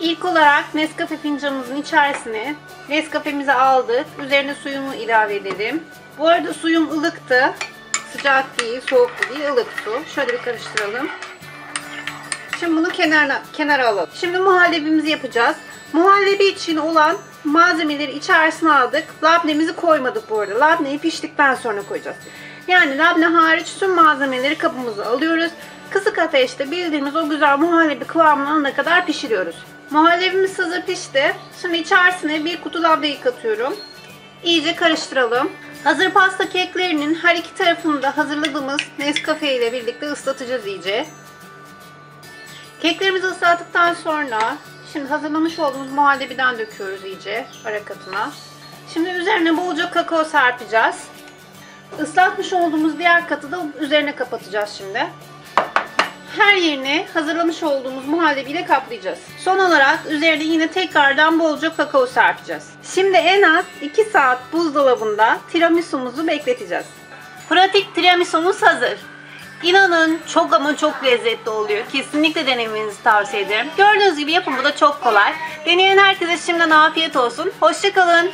İlk olarak Nescafe fincanımızın içerisine Nescafe'mizi aldık. Üzerine suyumu ilave edelim. Bu arada suyum ılıktı. Sıcak değil, soğuk değil, ılık su. Şöyle bir karıştıralım. Şimdi bunu kenara, kenara alalım. Şimdi muhallebimizi yapacağız. Muhallebi için olan malzemeleri içerisine aldık. Labnemizi koymadık bu arada. Labneyi piştikten sonra koyacağız. Yani labne hariç tüm malzemeleri kabımıza alıyoruz. Kısık ateşte bildiğimiz o güzel muhallebi kıvamına alana kadar pişiriyoruz. Muhallebimiz hazır pişti. Şimdi içerisine bir kutu labneyi katıyorum. İyice karıştıralım. Hazır pasta keklerinin her iki tarafını da hazırladığımız Nescafe ile birlikte ıslatacağız iyice. Keklerimizi ıslattıktan sonra şimdi hazırlamış olduğumuz muhallebiden döküyoruz iyice ara katına. Şimdi üzerine bolca kakao serpeceğiz. Islatmış olduğumuz diğer katı da üzerine kapatacağız şimdi. Her yerini hazırlamış olduğumuz muhallebiyle kaplayacağız. Son olarak üzerine yine tekrardan bolca kakao serpeceğiz. Şimdi en az 2 saat buzdolabında tiramisu'muzu bekleteceğiz. Pratik tiramisumuz hazır. İnanın çok ama çok lezzetli oluyor. Kesinlikle denemenizi tavsiye ederim. Gördüğünüz gibi yapımı da çok kolay. Deneyen herkese şimdiden afiyet olsun. Hoşçakalın.